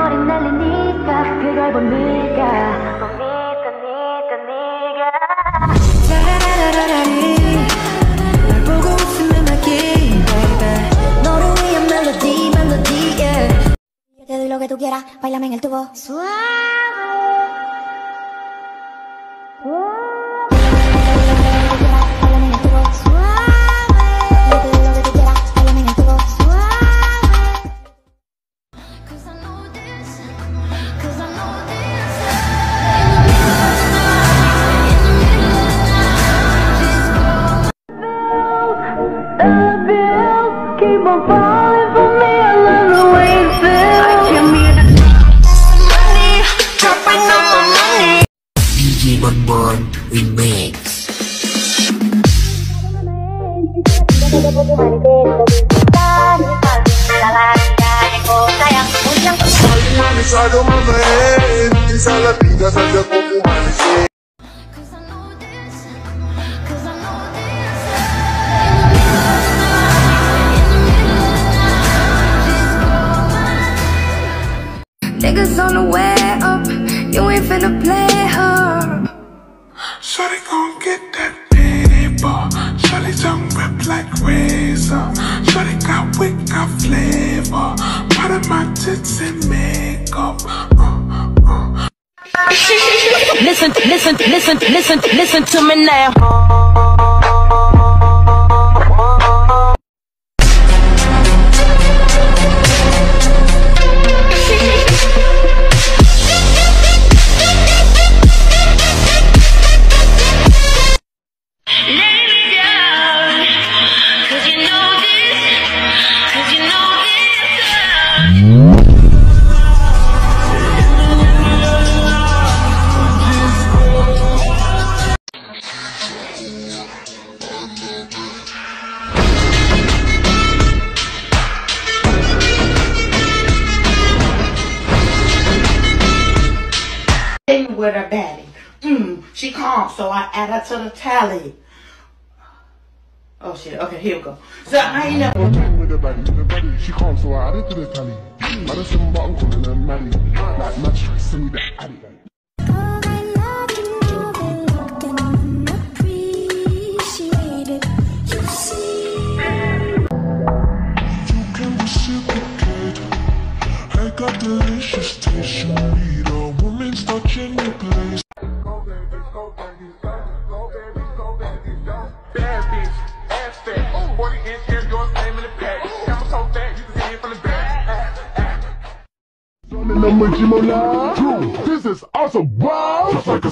머리 날리니까 그걸 본 네가 te doy lo que tú quieras, bailame en el tubo. Suave. I know. Niggas on the way up, you ain't finna play. Shawty gon' get that paper Shawty tongue like razor Shawty got wick, got flavor Part of my tits and makeup uh, uh. Listen, listen, listen, listen, listen to me now. With her daddy. Mm, she calm, so I add her to the tally. Oh shit, okay, here we go. So I ain't never With the body, with the body, she calm, so I added to the tally. I some calling her Maddie. Like send me the. 40 inch Air Jordan name in the pack. Camera so fat, you can see it from the back. This is awesome, wow! Just like a